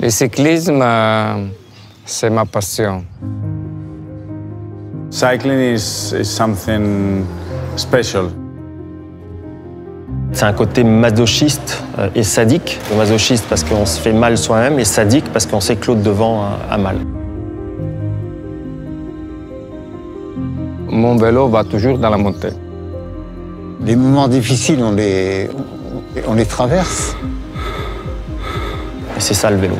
Le cyclisme, euh, c'est ma passion. Cycling is, is something special. C'est un côté masochiste euh, et sadique. Le masochiste parce qu'on se fait mal soi-même et sadique parce qu'on sait que l'autre devant a, a mal. Mon vélo va toujours dans la montée. Les moments difficiles, on les, on les traverse. Et c'est ça le vélo.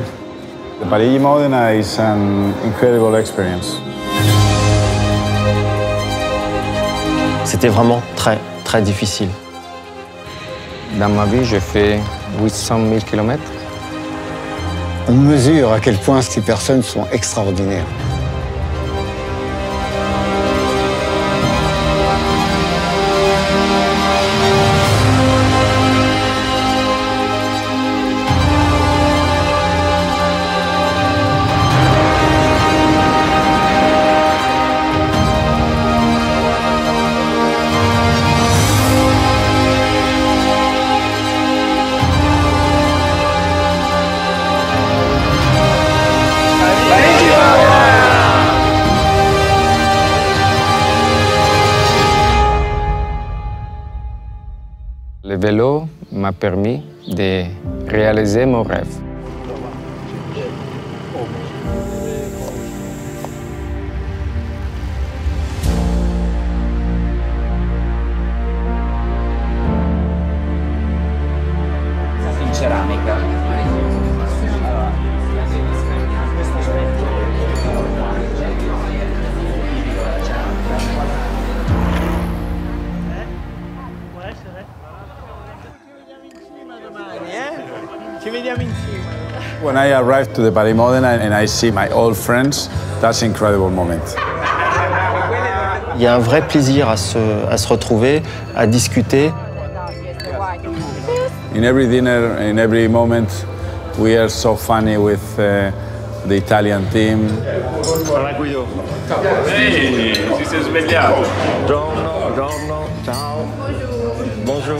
The Parigi Modena is an incredible experience. C'était vraiment très, très difficile. Dans ma vie, j'ai fait 800 000 km. On mesure à quel point ces personnes sont extraordinaires. Vélo m'a permis de réaliser mon rêve. When I arrived to the Parigi Modena and I see my old friends, that's an incredible moment. Il y a un vrai plaisir à se, à se retrouver, à discuter. In every dinner, in every moment, we are so funny with uh, the Italian team. Bonjour,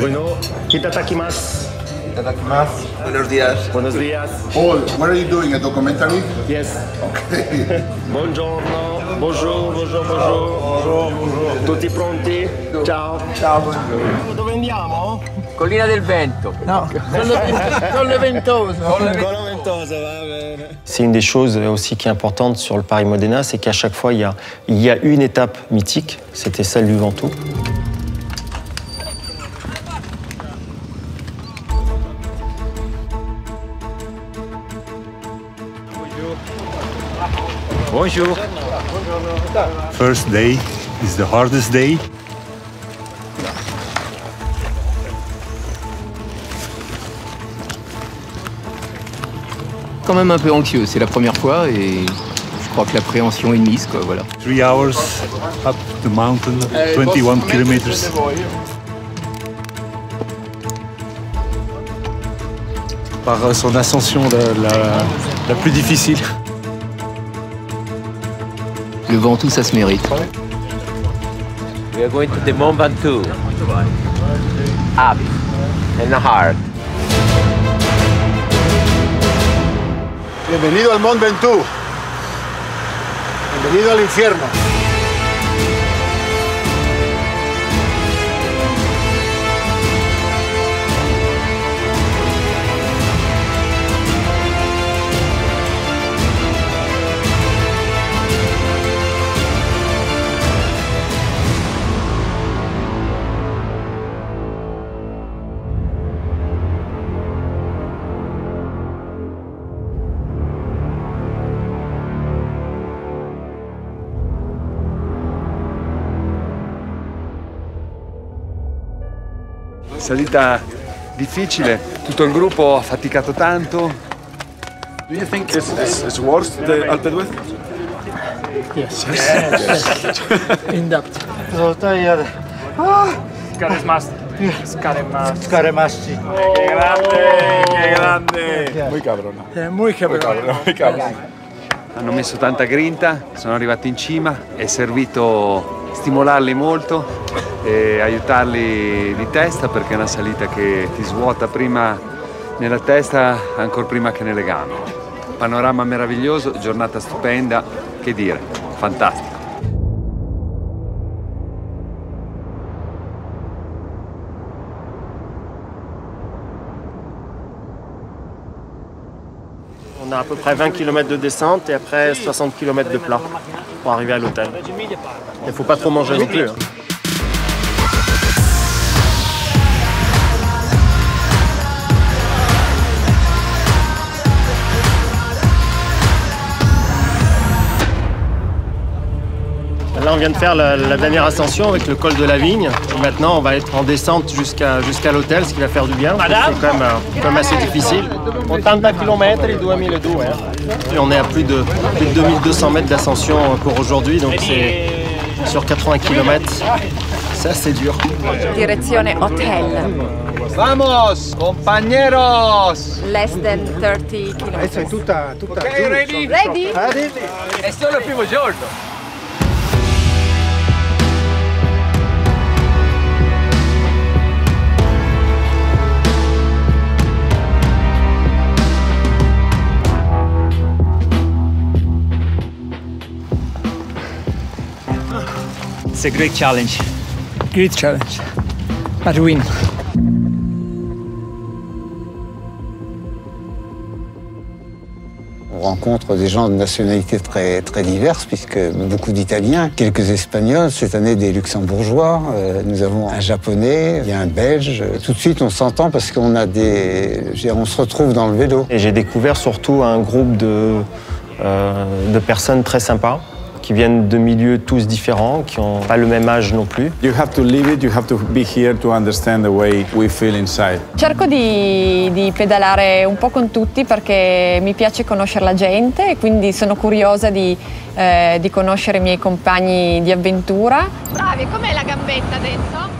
Bruno. Kitatakimasu. Buenos días. Buenos días. Paul, what are you doing? A documentary? Yes. Okay. Buongiorno, bonjour, bonjour, bonjour. Tutti pronti? Ciao. Ciao. Dove andiamo? Collina del Vento. No. Colle Ventoso. C'est une des choses aussi qui est importante sur le Paris Modena, c'est qu'à chaque fois, il y, a, il y a une étape mythique, c'était celle du Ventoux. Bonjour. First day is the hardest day. quand même un peu anxieux. C'est la première fois et je crois que l'appréhension est mise, quoi, voilà. Three hours up the mountain, 21 kilometers. par son ascension la, la, la plus difficile. Le Ventoux, ça se mérite. We are going to the Mont Ventoux. Up and hard. Bienvenido al Mont Ventoux. Bienvenido al infierno. Salita difficile, tutto il gruppo ha faticato tanto. Do you think it's, it's, it's worse the Alpe d'Huez? Yes. In depth. Sono tired. Scaresmasti. Scaremassi. Scaremassi. ¡Qué grande! ¡Qué grande! Muy cabrón. È muy cabrón. Muy cabrón. Hanno messo tanta grinta, sono arrivati in cima, è servito stimolarli molto e aiutarli di testa perché è una salita che ti svuota prima nella testa ancora prima che nelle gambe. Panorama meraviglioso, giornata stupenda, che dire, fantastico. On a à peu près 20 km de descente et après 60 km de plat pour arriver à l'hôtel. Il ne faut pas trop manger non plus. hein. On vient de faire la, la dernière ascension avec le col de la Vigne. Et maintenant, on va être en descente jusqu'à jusqu'à l'hôtel, ce qui va faire du bien. C'est quand même, euh, quand même assez difficile. 80 km et 2002. Et on est à plus de, plus de 2200 mètres d'ascension pour aujourd'hui, donc c'est sur 80 km. C'est assez dur. Direzione hotel, Vamos, compañeros! less than 30 km. Adesso è tutta, tutta Ok, giù, ready? insomma. Ready? Ready? È solo il primo giorno. A great challenge. Great challenge. But win. On rencontre des gens de nationalités très, très diverses, puisque beaucoup d'Italiens, quelques Espagnols, cette année des Luxembourgeois, euh, nous avons un Japonais, il y a un Belge. Tout de suite, on s'entend parce qu'on a des, on se retrouve dans le vélo. Et j'ai découvert surtout un groupe de, euh, de personnes très sympas qui viennent de milieux tous différents, qui n'ont pas le même âge non plus. You have to live it, you have to be here to understand the way we feel inside. Cerco di, di pedalare un po' con tutti perché mi piace conoscere la gente e quindi sono curiosa di, eh, di conoscere i miei compagni di avventura. Bravi, com'è la gambetta adesso?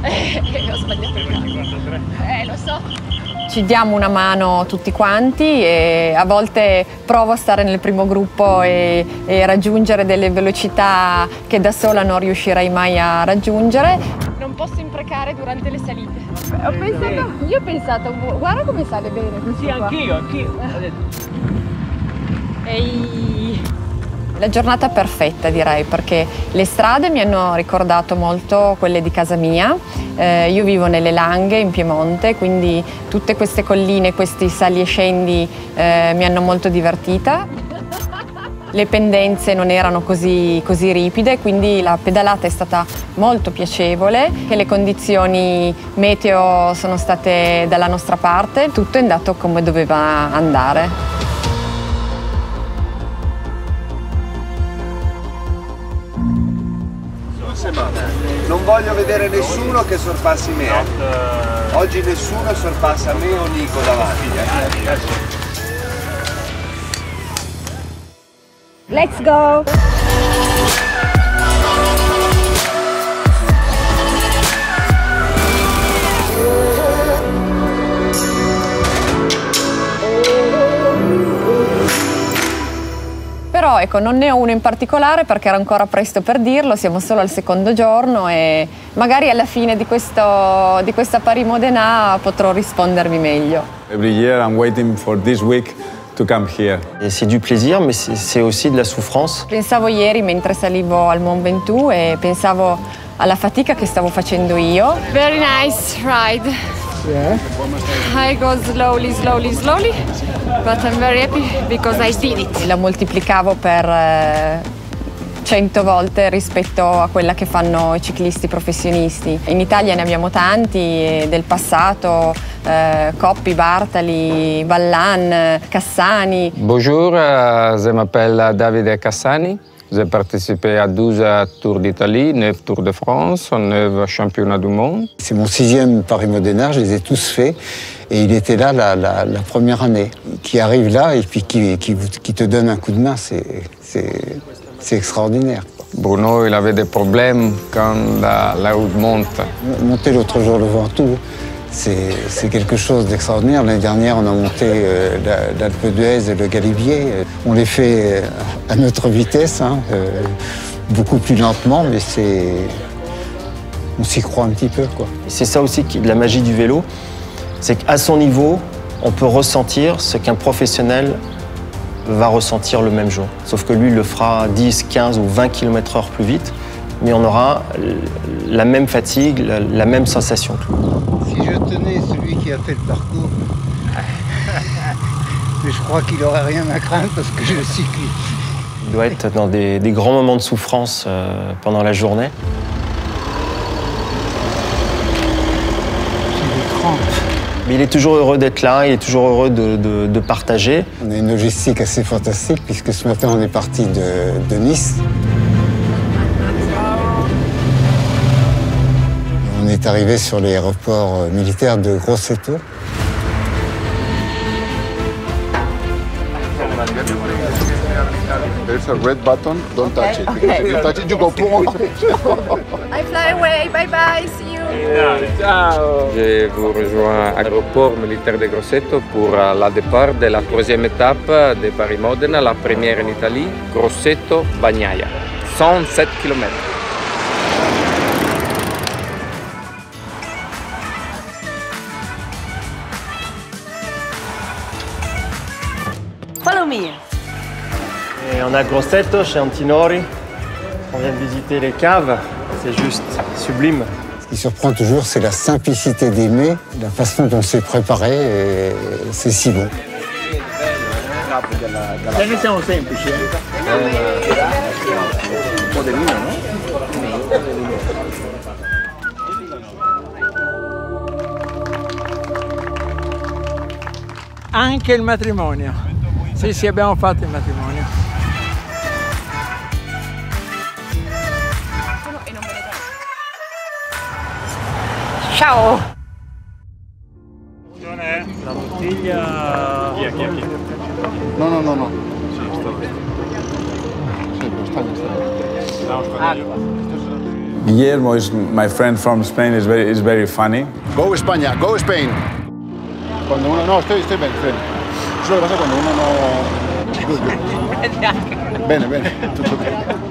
ho sbagliato il cambio. Eh, lo so. Ci diamo una mano tutti quanti e a volte provo a stare nel primo gruppo e, e raggiungere delle velocità che da sola non riuscirei mai a raggiungere. Non posso imprecare durante le salite. Ho pensato, io ho pensato, guarda come sale bene Sì, anch'io, anch'io. Ehi. La giornata perfetta direi perché le strade mi hanno ricordato molto quelle di casa mia. Eh, io vivo nelle Langhe in Piemonte, quindi tutte queste colline, questi sali e scendi eh, mi hanno molto divertita. Le pendenze non erano così, così ripide, quindi la pedalata è stata molto piacevole, che le condizioni meteo sono state dalla nostra parte, tutto è andato come doveva andare. Non voglio vedere nessuno che sorpassi me. eh. Oggi nessuno sorpassa me o Nico davanti. eh. Let's go! Ecco, non ne ho uno in particolare perché era ancora presto per dirlo, siamo solo al secondo giorno e magari alla fine di, questo, di questa Pari Modena potrò rispondervi meglio. Every year I'm waiting for this week to come here. C'est du plaisir, mais c'est aussi de la souffrance. Pensavo ieri mentre salivo al Mont Ventoux e pensavo alla fatica che stavo facendo io. Very nice ride. I go slowly, slowly, slowly, but I'm very happy because I did it. La moltiplicavo per eh, 100 volte rispetto a quella che fanno i ciclisti professionisti. In Italia ne abbiamo tanti eh, del passato, eh, Coppi, Bartali, Ballan, Cassani. Euh, je m'appelle Davide Cassani. J'ai participé à 12 Tours d'Italie, 9 Tours de France, 9 championnats du monde. C'est mon sixième Paris-Modena, je les ai tous faits. Et il était là la, la- la première année. Qui arrive là et puis qui, qui vous- qui te donne un coup de main, c'est extraordinaire. Bruno, il avait des problèmes quand la, la route monte. Monter l'autre jour le Ventoux, c'est quelque chose d'extraordinaire. L'année dernière, on a monté euh, la- l'Alpe d'Huez et le Galibier. On les fait euh, à notre vitesse. hein. Euh, beaucoup plus lentement, mais c'est. On s'y croit un petit peu. C'est ça aussi qui est la magie du vélo, c'est qu'à son niveau, on peut ressentir ce qu'un professionnel va ressentir le même jour. Sauf que lui, il le fera 10, 15 ou 20 km/h plus vite, mais on aura la même fatigue, la, la même sensation. Si je tenais celui qui a fait le parcours, mais je crois qu'il n'aurait rien à craindre parce que je le cycliste. Il doit être dans des, des grands moments de souffrance euh, pendant la journée. Mais il est toujours heureux d'être là, il est toujours heureux de, de- de partager. On a une logistique assez fantastique puisque ce matin on est parti de, de Nice. Est arrivé sur l'aéroport euh, militaire de Grosseto. There's a red button, don't touch it. Okay, Because if you okay. touch it, you go boom. I fly away, bye bye, see you. Je vous rejoins à l'aéroport militaire de Grosseto pour euh, la départ de la troisième étape de Paris-Modena, la première en Italie, Grosseto-Bagnaia. 107 km. On a Grosseto chez Antinori. On vient de visiter les caves. C'est juste sublime. Ce qui surprend toujours, c'est la simplicité des mets, la façon dont c'est préparé, et c'est si bon. Anche il matrimonio. Sì, sì, abbiamo fatto il matrimonio. Ciao. La bottiglia. Chi è, chi è, chi è? No, no, no, no. Guillermo is my friend from Spain. is very, is very funny. Go España, go Spain. Cuando uno no, estoy, estoy bien, estoy bien. Eso lo pasa cuando uno no. Bene, bene, tutto bene.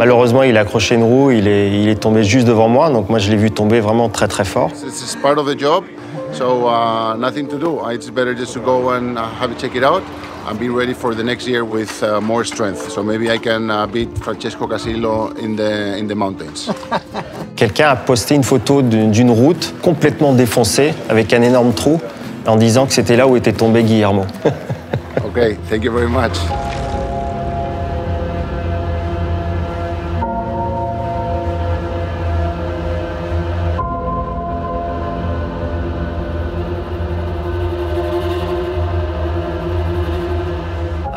Malheureusement, il a accroché une roue, il est, il est tombé juste devant moi, donc moi je l'ai vu tomber vraiment très très fort. Is part of the job, so uh, nothing to do. It's better just to go and uh, have it check it out and be ready for the next year with uh, more strength. So maybe I can uh, beat Francesco Casillo in the in the mountains. Quelqu'un a posté une photo d'une d'une route complètement défoncée, avec un énorme trou, en disant que c'était là où était tombé Guillermo. okay, thank you very much.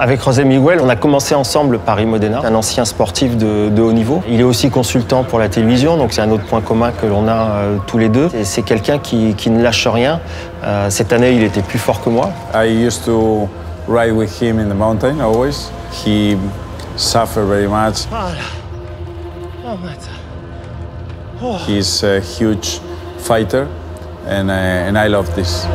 Avec José Miguel, on a commencé ensemble Paris-Modena, un ancien sportif de, de haut niveau. Il est aussi consultant pour la télévision, donc c'est un autre point commun que l'on a euh, tous les deux. Et C'est quelqu'un qui, qui ne lâche rien. Euh, cette année, il était plus fort que moi. I used to ride with him in the mountain always. He suffered very much. He's a huge fighter, and, uh, and I love this.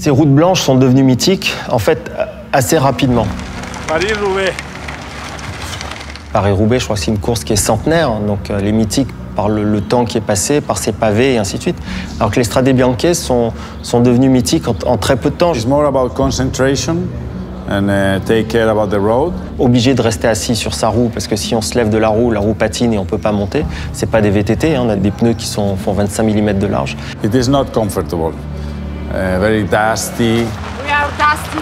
Ces routes blanches sont devenues mythiques, en fait, assez rapidement. Paris-Roubaix. Paris-Roubaix, je crois que c'est une course qui est centenaire, donc euh, elle est mythique par le, le temps qui est passé, par ses pavés et ainsi de suite. Alors que les Strade Bianche sont, sont devenus mythiques en, en très peu de temps. It's more about concentration and uh, take care about the road. Obligé de rester assis sur sa roue, parce que si on se lève de la roue, la roue patine et on peut pas monter. C'est pas des VTT, hein, on a des pneus qui sont, font 25 mm de large. It is not comfortable. Uh, very dusty. We are dusty,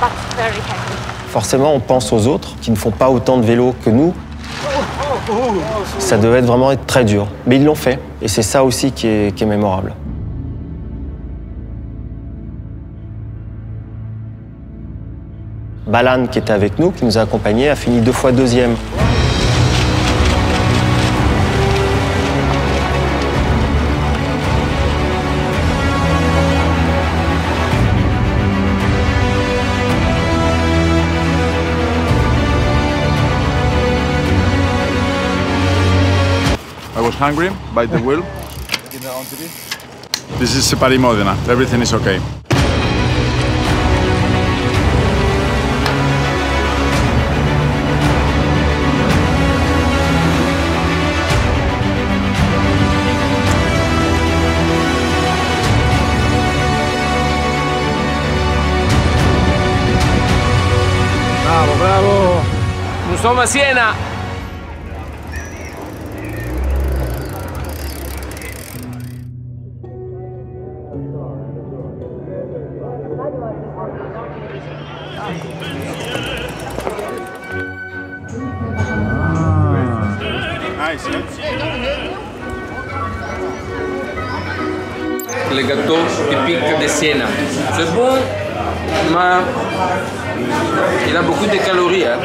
but very happy. Forcément, on pense aux autres qui ne font pas autant de vélo que nous. Ça devait être vraiment être très dur. Mais ils l'ont fait. Et c'est ça aussi qui est, qui est mémorable. Balan, qui était avec nous, qui nous a accompagnés, a fini deux fois deuxième. Hungry, by the wheel. This is Paris Modena. Everything is okay. Bravo, bravo. Nous sommes à Siena. C'est bon, mais il a beaucoup de calories. hein.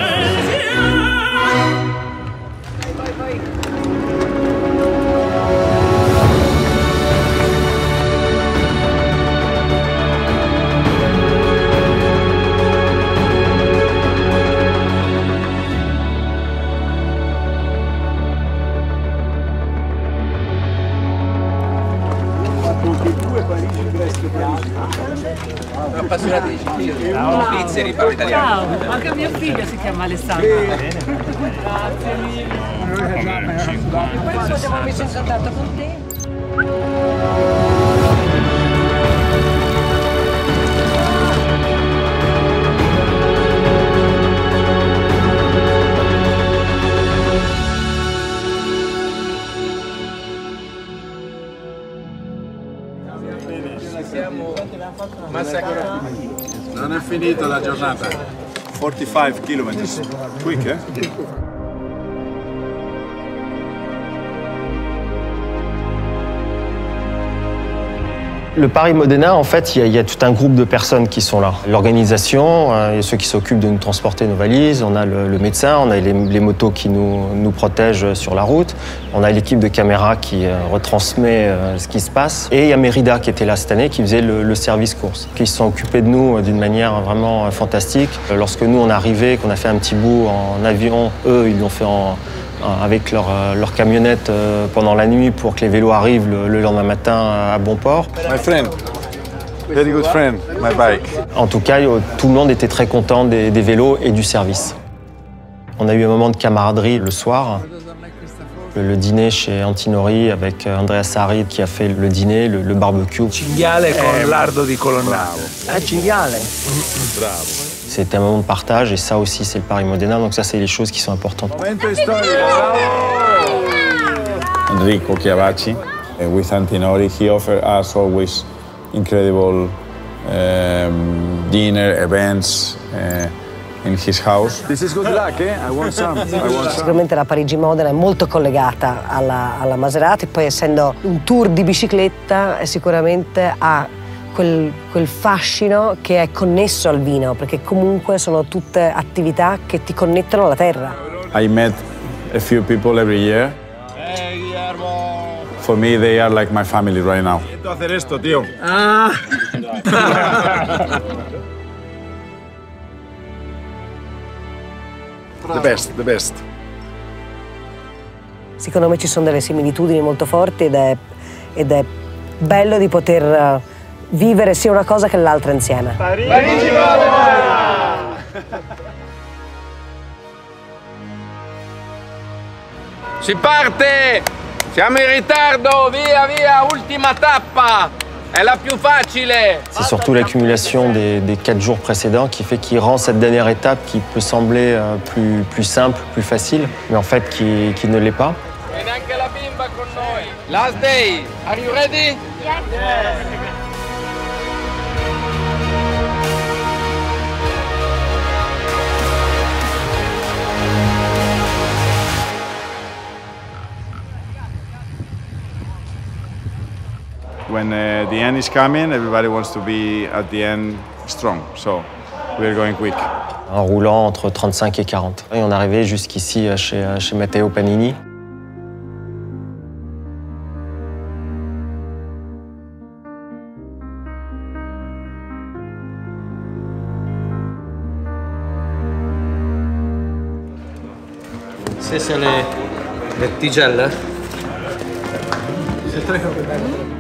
Conte 2, Parigi, Brest, Parigi. Un appassionato di ciclismo, un svizzeri, parla italiano. Ciao, anche mia figlia si chiama Alessandra. Grazie mille. E poi ci abbiamo messo in contatto con te. Non è finita la giornata. 45 km. Quick, eh? Le Paris-Modena, en fait, il y, a- tout un groupe de personnes qui sont là. L'organisation, euh, il y a ceux qui s'occupent de nous transporter nos valises, on a le, médecin, on a les, motos qui nous, protègent sur la route, on a l'équipe de caméra qui euh, retransmet euh, ce qui se passe, et il y a Mérida qui était là cette année, qui faisait le, le service course, qui se sont occupés de nous euh, d'une manière vraiment fantastique. Lorsque nous, on arrivés, qu'on a fait un petit bout en avion, eux, ils l'ont fait en, avec leur, euh, leur camionnette euh, pendant la nuit pour que les vélos arrivent le, le lendemain matin à bon port. My friend. Very good friend. My bike. En tout cas, euh, tout le monde était très content des, des vélos et du service. On a eu un moment de camaraderie le soir. Le, le dîner chez Antinori avec euh, Andrea Sari qui a fait le dîner, le, le barbecue. Cinghiale con lardo di colonnate. Ah, cinghiale. Bravo. C'était un moment de partage et ça aussi c'est le Paris Modena, donc ça c'est les choses qui sont importantes. Enrico Chiavacci. Uh, with Antinori, he offered us always incredible um, dinner events uh, in his house. This is good luck, eh? I want some. I want some. Sicuramente la Parigi-Modena è molto collegata alla, alla Maserati, poi essendo un tour di bicicletta eh, sicuramente ha quel, quel fascino che è connesso al vino, perché comunque sono tutte attività che ti connettono alla terra. I met a few people every year. For me, they are like my family right now. hacer esto, tío. Ah. The best, the best. Secondo me ci sono delle similitudini molto forti ed è, ed è bello di poter vivere sia una cosa che l'altra insieme. Si parte! Siamo in ritardo, via via, ultima tappa! È la più facile! C'est surtout l'accumulation des, des quatre jours précédents qui fait qui rend cette dernière étape qui peut sembler euh, plus, plus simple, plus facile, mais en fait qui, qui ne l'est pas. Viene anche la bimba con noi. Last day, are you ready? When uh, the end is coming, everybody wants to be at the end strong. So we're going quick. En roulant entre 35 et 40. Et on est arrivé jusqu'ici euh, chez, euh, chez Matteo Panini. C'est les, les tigelles, C'est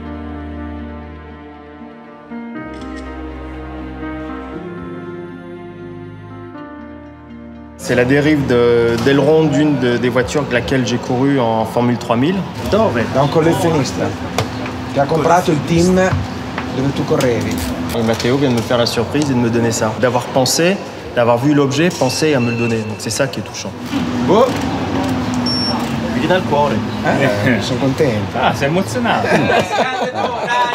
la dérive de- d'aileron d'une de- des voitures de laquelle j'ai couru en Formule 3000. Dove? Da un collezionista che ha comprato il team dove tu correvi. Et Matteo vient de me faire la surprise et de me donner ça. D'avoir pensé, d'avoir vu l'objet, penser à me le donner. Donc c'est ça qui est touchant. Oh, Mi viene al cuore. eh, sono contento. Ah, sei emozionato.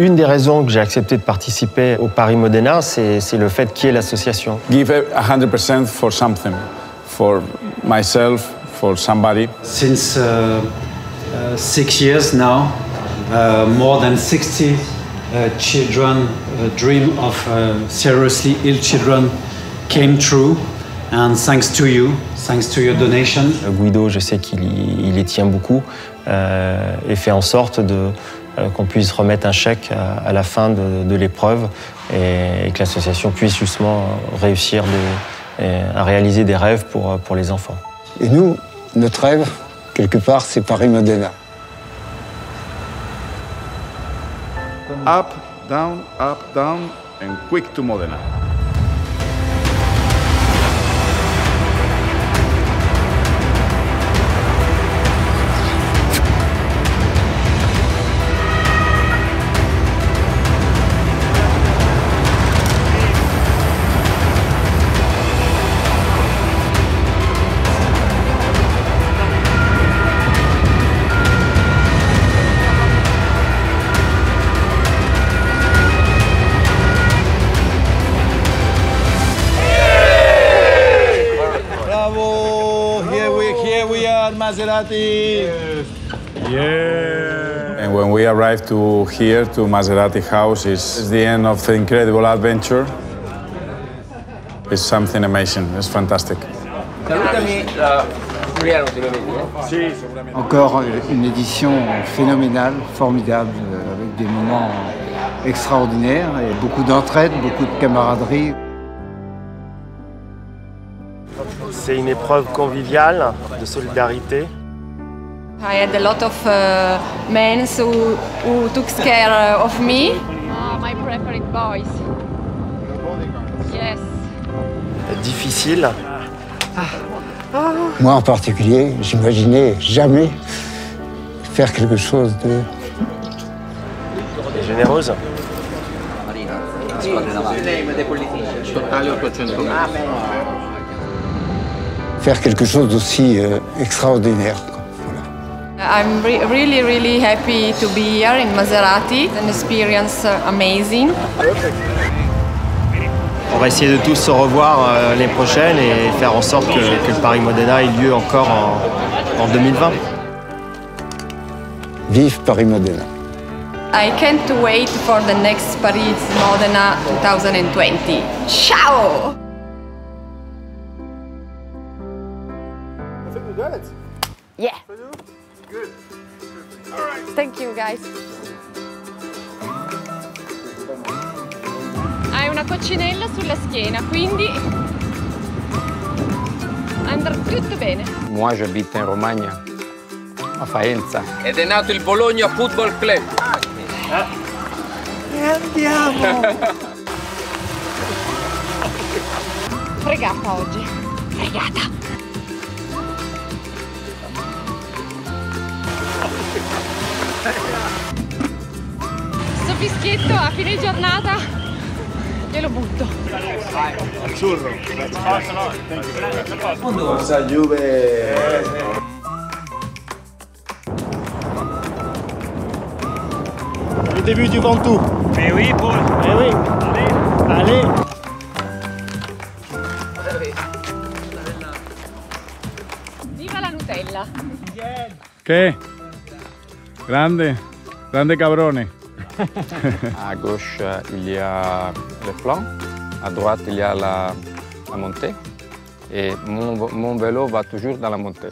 Une des raisons que j'ai accepté de participer au Paris Modena, c'est le fait qu'il y ait l'association. Give a 100% for something, for myself, for somebody. Since uh, uh, six years now, uh, more than 60 uh, children uh, dream of uh, seriously ill children came true. And thanks to you, thanks to your donation, Guido, je sais qu'il y, tient beaucoup euh, et fait en sorte de, qu'on puisse remettre un chèque à, la fin de, de l'épreuve et, et que l'association puisse justement réussir des- et à réaliser des rêves pour, pour les enfants. Et nous, notre rêve, quelque part, c'est Paris-Modena. Up, down, up, down, and quick to Modena. Maserati! And when we arrived to here, to Maserati House, it's the end of the incredible adventure. It's something amazing. It's fantastic. Vedi? eh? Encore une édition phénoménale, formidable, euh, avec des moments extraordinaires et beaucoup d'entraide, beaucoup de camaraderie. C'est une épreuve conviviale, de solidarité. I had a lot of uh, men who, who took care of me. Oh, my preferred boys. Yes. Difficile. Moi en particulier, j'imaginais jamais faire quelque chose de et généreuse. faire quelque chose d'aussi euh, extraordinaire. I'm re- really, really happy to be here in Maserati. An experience uh, amazing. On va essayer de tous se revoir euh, l'année prochaine et faire en sorte que, que le Paris Modena ait lieu encore en, en 2020. Vive Paris-Modena. I can't wait for the next Paris Modena 2020. Ciao! Thank you guys. Hai una coccinella sulla schiena, quindi andrà tutto bene. Moi j'habite in Romagna, a Faenza. Ed è nato il Bologna Football Club. E andiamo! Fregata oggi. Fregata. Fischietto a fine giornata glielo butto. Azzurro. Forza Juve! Le début du Ventoux. Mais oui, Paul. Eh oui. Allez. Viva la Nutella! ¿Qué? Grande, grande cabrone. À gauche, euh, il y a le plan. À droite, il y a la, montée. Et mon vélo va toujours dans la montée.